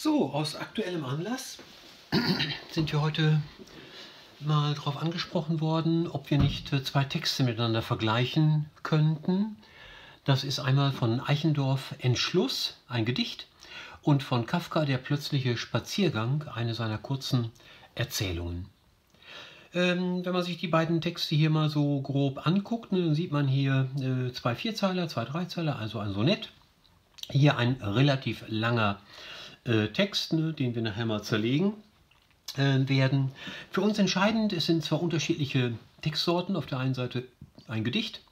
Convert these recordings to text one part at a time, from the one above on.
So, aus aktuellem Anlass sind wir heute mal darauf angesprochen worden, ob wir nicht äh, zwei Texte miteinander vergleichen könnten. Das ist einmal von Eichendorff Entschluss, ein Gedicht, und von Kafka Der plötzliche Spaziergang, eine seiner kurzen Erzählungen. Ähm, wenn man sich die beiden Texte hier mal so grob anguckt, ne, dann sieht man hier äh, zwei Vierzeiler, zwei Dreizeiler, also ein Sonett. Hier ein relativ langer äh, Text, ne, den wir nachher mal zerlegen äh, werden. Für uns entscheidend, es sind zwar unterschiedliche Textsorten, auf der einen Seite ein Gedicht,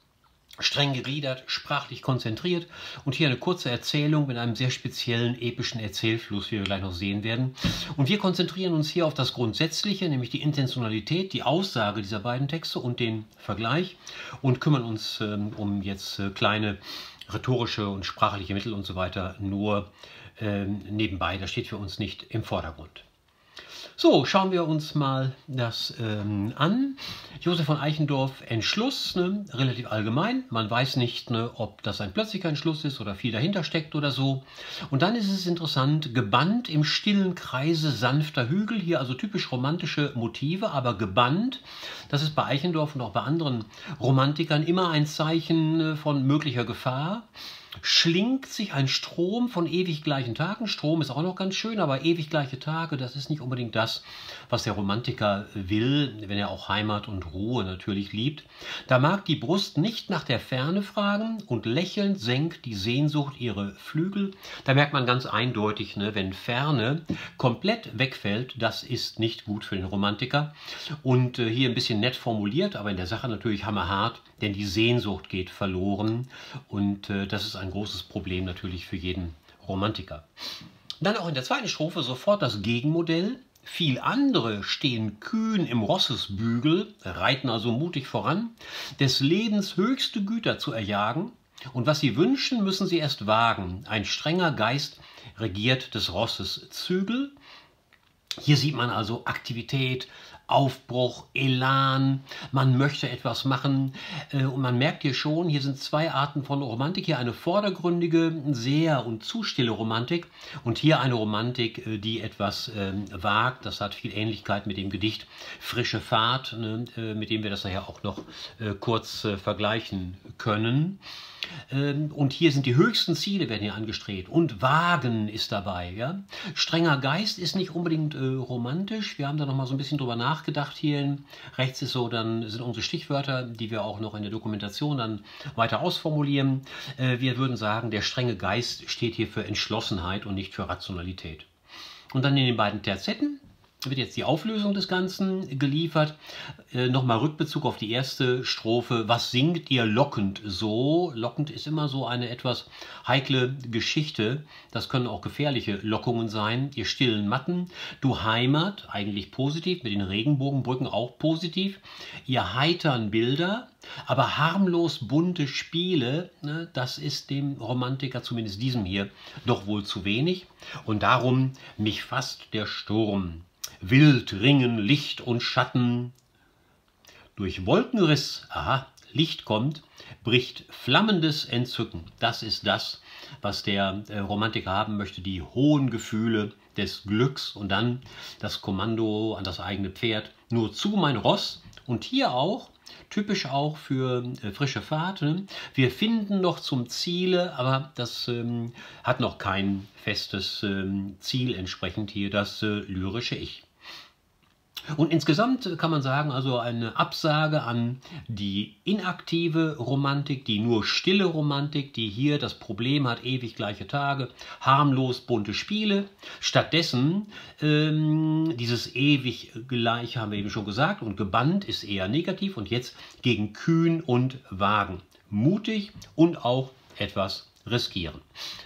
streng gegliedert, sprachlich konzentriert und hier eine kurze Erzählung mit einem sehr speziellen epischen Erzählfluss, wie wir gleich noch sehen werden. Und wir konzentrieren uns hier auf das Grundsätzliche, nämlich die Intentionalität, die Aussage dieser beiden Texte und den Vergleich und kümmern uns ähm, um jetzt äh, kleine rhetorische und sprachliche Mittel und so weiter nur ähm, nebenbei. Das steht für uns nicht im Vordergrund. So, schauen wir uns mal das ähm, an. Josef von Eichendorff, Entschluss, ne, relativ allgemein. Man weiß nicht, ne, ob das ein plötzlicher Entschluss ist oder viel dahinter steckt oder so. Und dann ist es interessant, gebannt im stillen Kreise sanfter Hügel. Hier also typisch romantische Motive, aber gebannt. Das ist bei Eichendorff und auch bei anderen Romantikern immer ein Zeichen äh, von möglicher Gefahr schlingt sich ein Strom von ewig gleichen Tagen. Strom ist auch noch ganz schön, aber ewig gleiche Tage, das ist nicht unbedingt das, was der Romantiker will, wenn er auch Heimat und Ruhe natürlich liebt. Da mag die Brust nicht nach der Ferne fragen und lächelnd senkt die Sehnsucht ihre Flügel. Da merkt man ganz eindeutig, ne, wenn Ferne komplett wegfällt, das ist nicht gut für den Romantiker. Und äh, hier ein bisschen nett formuliert, aber in der Sache natürlich hammerhart, denn die Sehnsucht geht verloren und äh, das ist ein großes Problem natürlich für jeden Romantiker. Dann auch in der zweiten Strophe sofort das Gegenmodell. Viel andere stehen kühn im Rossesbügel, reiten also mutig voran, des Lebens höchste Güter zu erjagen, und was sie wünschen, müssen sie erst wagen. Ein strenger Geist regiert des Rosses Zügel. Hier sieht man also Aktivität, Aufbruch, Elan, man möchte etwas machen. Äh, und man merkt hier schon, hier sind zwei Arten von Romantik. Hier eine vordergründige, sehr und zu stille Romantik und hier eine Romantik, äh, die etwas ähm, wagt. Das hat viel Ähnlichkeit mit dem Gedicht Frische Fahrt, ne, äh, mit dem wir das nachher auch noch kurz vergleichen können. Ähm, und hier sind die höchsten Ziele werden hier angestrebt und Wagen ist dabei. Ja? Strenger Geist ist nicht unbedingt romantisch. Wir haben da noch mal so ein bisschen drüber nachgedacht hier. Rechts ist so, dann sind unsere Stichwörter, die wir auch noch in der Dokumentation dann weiter ausformulieren. Äh, wir würden sagen, der strenge Geist steht hier für Entschlossenheit und nicht für Rationalität. Und dann in den beiden Terzetten, wird jetzt die Auflösung des Ganzen geliefert. Äh, Nochmal Rückbezug auf die erste Strophe. Was singt ihr lockend so? Lockend ist immer so eine etwas heikle Geschichte. Das können auch gefährliche Lockungen sein. Ihr stillen Matten. Du Heimat, eigentlich positiv, mit den Regenbogenbrücken auch positiv. Ihr heitern Bilder, aber harmlos bunte Spiele, ne, das ist dem Romantiker, zumindest diesem hier, doch wohl zu wenig. Und darum mich fasst der Sturm. Wild ringen Licht und Schatten. Durch Wolkenriss, aha, Licht kommt, bricht flammendes Entzücken. Das ist das, was der äh, Romantiker haben möchte, die hohen Gefühle des Glücks und dann das Kommando an das eigene Pferd. Nur zu mein Ross und hier auch, typisch auch für äh, frische Fahrt. Ne? Wir finden noch zum Ziele, aber das ähm, hat noch kein festes ähm, Ziel entsprechend hier das äh, lyrische Ich. Und insgesamt kann man sagen, also eine Absage an die inaktive Romantik, die nur stille Romantik, die hier das Problem hat, ewig gleiche Tage, harmlos bunte Spiele. Stattdessen ähm, dieses ewig gleiche haben wir eben schon gesagt und gebannt ist eher negativ und jetzt gegen kühn und wagen. Mutig und auch etwas riskieren.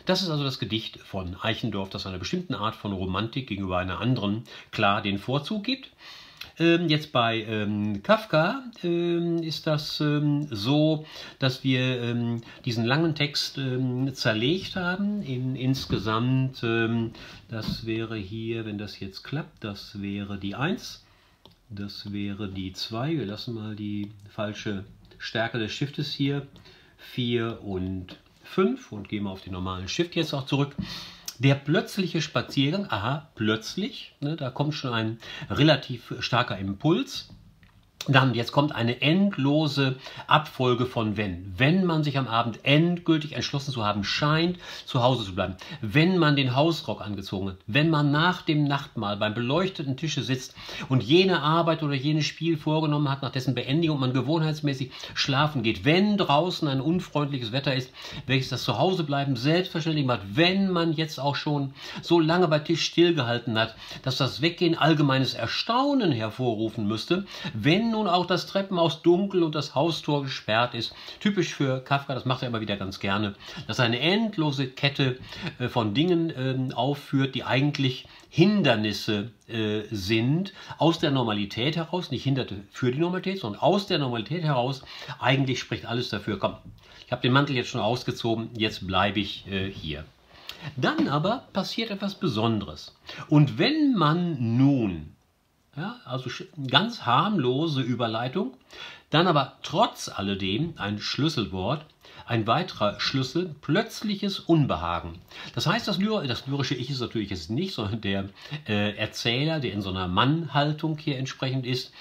Das ist also das Gedicht von Eichendorff, das einer bestimmten Art von Romantik gegenüber einer anderen klar den Vorzug gibt. Ähm, jetzt bei ähm, Kafka ähm, ist das ähm, so, dass wir ähm, diesen langen Text ähm, zerlegt haben in insgesamt, das wäre hier, wenn das jetzt klappt, das wäre die 1, das wäre die 2, wir lassen mal die falsche Stärke des Shiftes hier, 4 und 5 und gehen wir auf den normalen Shift jetzt auch zurück. Der plötzliche Spaziergang, aha, plötzlich, ne, da kommt schon ein relativ starker Impuls. Dann, jetzt kommt eine endlose Abfolge von wenn. Wenn man sich am Abend endgültig entschlossen zu haben scheint, zu Hause zu bleiben. Wenn man den Hausrock angezogen hat. Wenn man nach dem Nachtmahl beim beleuchteten Tische sitzt und jene Arbeit oder jenes Spiel vorgenommen hat, nach dessen Beendigung man gewohnheitsmäßig schlafen geht. Wenn draußen ein unfreundliches Wetter ist, welches das Zuhausebleiben selbstverständlich macht. Wenn man jetzt auch schon so lange bei Tisch stillgehalten hat, dass das Weggehen allgemeines Erstaunen hervorrufen müsste. Wenn nun auch das Treppenhaus dunkel und das Haustor gesperrt ist. Typisch für Kafka, das macht er immer wieder ganz gerne, dass er eine endlose Kette äh, von Dingen ähm, aufführt, die eigentlich Hindernisse äh, sind, aus der Normalität heraus, nicht Hinderte für die Normalität, sondern aus der Normalität heraus, eigentlich spricht alles dafür, komm, ich habe den Mantel jetzt schon ausgezogen, jetzt bleibe ich äh, hier. Dann aber passiert etwas Besonderes. Und wenn man nun ja, also ganz harmlose Überleitung. Dann aber trotz alledem ein Schlüsselwort, ein weiterer Schlüssel, plötzliches Unbehagen. Das heißt, das, Lyr das lyrische Ich ist natürlich jetzt nicht, sondern der äh, Erzähler, der in so einer Mannhaltung hier entsprechend ist,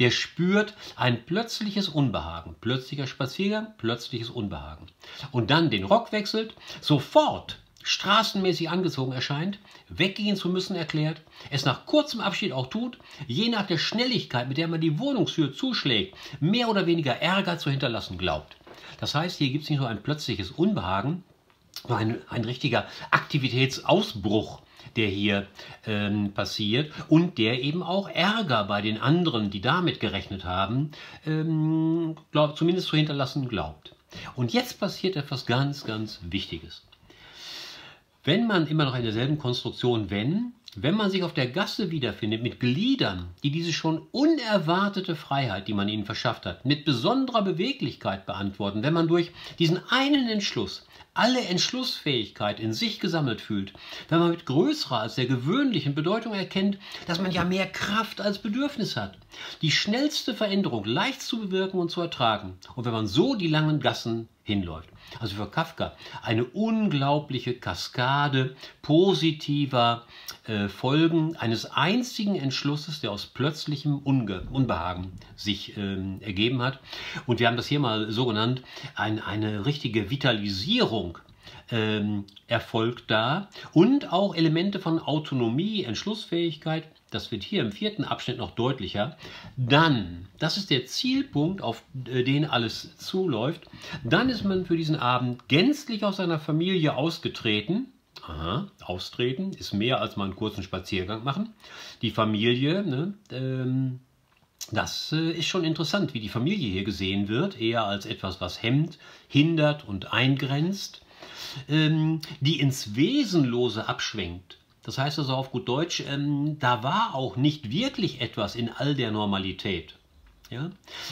der spürt ein plötzliches Unbehagen. Plötzlicher Spaziergang, plötzliches Unbehagen. Und dann den Rock wechselt, sofort straßenmäßig angezogen erscheint, weggehen zu müssen erklärt, es nach kurzem Abschied auch tut, je nach der Schnelligkeit, mit der man die Wohnungstür zuschlägt, mehr oder weniger Ärger zu hinterlassen glaubt. Das heißt, hier gibt es nicht nur ein plötzliches Unbehagen, sondern ein, ein richtiger Aktivitätsausbruch der hier ähm, passiert und der eben auch Ärger bei den anderen, die damit gerechnet haben, ähm, glaub, zumindest zu hinterlassen glaubt. Und jetzt passiert etwas ganz, ganz Wichtiges. Wenn man immer noch in derselben Konstruktion wenn, wenn man sich auf der Gasse wiederfindet mit Gliedern, die diese schon unerwartete Freiheit, die man ihnen verschafft hat, mit besonderer Beweglichkeit beantworten, wenn man durch diesen einen Entschluss alle Entschlussfähigkeit in sich gesammelt fühlt, wenn man mit größerer als der gewöhnlichen Bedeutung erkennt, dass man ja mehr Kraft als Bedürfnis hat, die schnellste Veränderung leicht zu bewirken und zu ertragen, und wenn man so die langen Gassen hinläuft. Also für Kafka eine unglaubliche Kaskade positiver äh, Folgen eines einzigen Entschlusses, der aus plötzlichem Unge Unbehagen sich ähm, ergeben hat. Und wir haben das hier mal so genannt, ein, eine richtige Vitalisierung ähm, erfolgt da. Und auch Elemente von Autonomie, Entschlussfähigkeit. Das wird hier im vierten Abschnitt noch deutlicher, dann, das ist der Zielpunkt, auf äh, den alles zuläuft, dann ist man für diesen Abend gänzlich aus seiner Familie ausgetreten. Aha, austreten ist mehr als mal einen kurzen Spaziergang machen. Die Familie, ne, ähm, das äh, ist schon interessant, wie die Familie hier gesehen wird, eher als etwas, was hemmt, hindert und eingrenzt, die ins Wesenlose abschwenkt das heißt also auf gut Deutsch, ähm, da war auch nicht wirklich etwas in all der Normalität. Ja?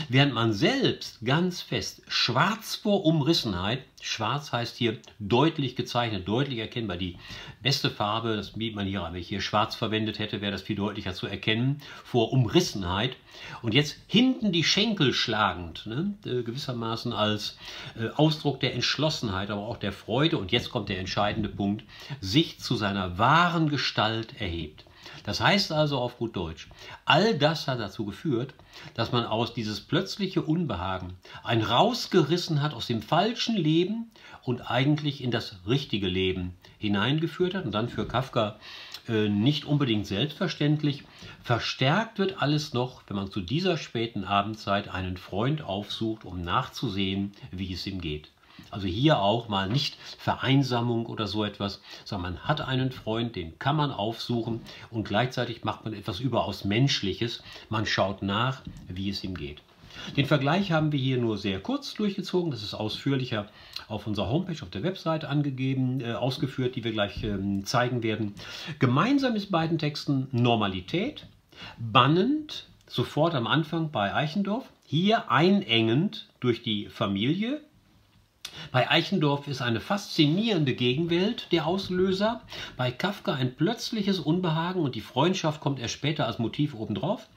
Während man selbst ganz fest schwarz vor Umrissenheit, schwarz heißt hier deutlich gezeichnet, deutlich erkennbar, die beste Farbe, das sieht man hier, wenn ich hier schwarz verwendet hätte, wäre das viel deutlicher zu erkennen, vor Umrissenheit. Und jetzt hinten die Schenkel schlagend, ne? äh, gewissermaßen als äh, Ausdruck der Entschlossenheit, aber auch der Freude, und jetzt kommt der entscheidende Punkt, sich zu seiner wahren Gestalt erhebt. Das heißt also auf gut Deutsch, all das hat dazu geführt, dass man aus dieses plötzliche Unbehagen ein rausgerissen hat aus dem falschen Leben und eigentlich in das richtige Leben hineingeführt hat und dann für Kafka äh, nicht unbedingt selbstverständlich. Verstärkt wird alles noch, wenn man zu dieser späten Abendzeit einen Freund aufsucht, um nachzusehen, wie es ihm geht. Also hier auch mal nicht Vereinsamung oder so etwas, sondern man hat einen Freund, den kann man aufsuchen und gleichzeitig macht man etwas überaus Menschliches. Man schaut nach, wie es ihm geht. Den Vergleich haben wir hier nur sehr kurz durchgezogen. Das ist ausführlicher auf unserer Homepage, auf der Webseite angegeben, äh, ausgeführt, die wir gleich ähm, zeigen werden. Gemeinsam ist beiden Texten Normalität, bannend, sofort am Anfang bei Eichendorff, hier einengend durch die Familie, Bei Eichendorff ist eine faszinierende Gegenwelt der Auslöser, bei Kafka ein plötzliches Unbehagen und die Freundschaft kommt erst später als Motiv obendrauf.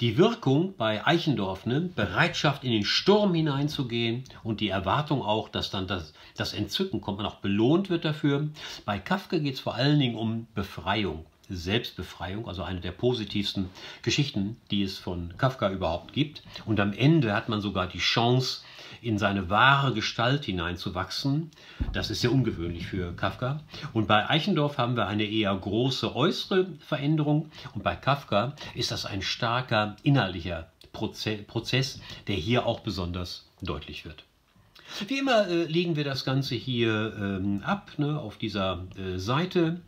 Die Wirkung bei Eichendorff, ne, Bereitschaft in den Sturm hineinzugehen und die Erwartung auch, dass dann das, das Entzücken kommt, man auch belohnt wird dafür. Bei Kafka geht es vor allen Dingen um Befreiung. Selbstbefreiung, also eine der positivsten Geschichten, die es von Kafka überhaupt gibt. Und am Ende hat man sogar die Chance, in seine wahre Gestalt hineinzuwachsen. Das ist sehr ungewöhnlich für Kafka. Und bei Eichendorff haben wir eine eher große äußere Veränderung und bei Kafka ist das ein starker innerlicher Prozess, der hier auch besonders deutlich wird. Wie immer äh, legen wir das Ganze hier ähm, ab ne, auf dieser äh, Seite,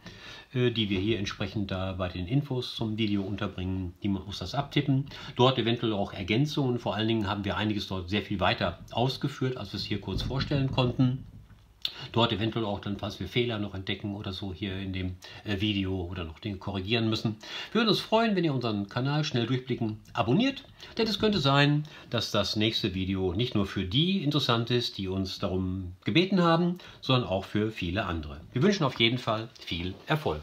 äh, die wir hier entsprechend da bei den Infos zum Video unterbringen. Niemand muss das abtippen. Dort eventuell auch Ergänzungen. Vor allen Dingen haben wir einiges dort sehr viel weiter ausgeführt, als wir es hier kurz vorstellen konnten. Dort eventuell auch dann, falls wir Fehler noch entdecken oder so hier in dem äh, Video oder noch Dinge korrigieren müssen. Wir würden uns freuen, wenn ihr unseren Kanal schnell durchblicken abonniert, denn es könnte sein, dass das nächste Video nicht nur für die interessant ist, die uns darum gebeten haben, sondern auch für viele andere. Wir wünschen auf jeden Fall viel Erfolg.